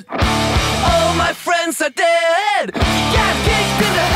dead. All my friends are dead. Got kicked in the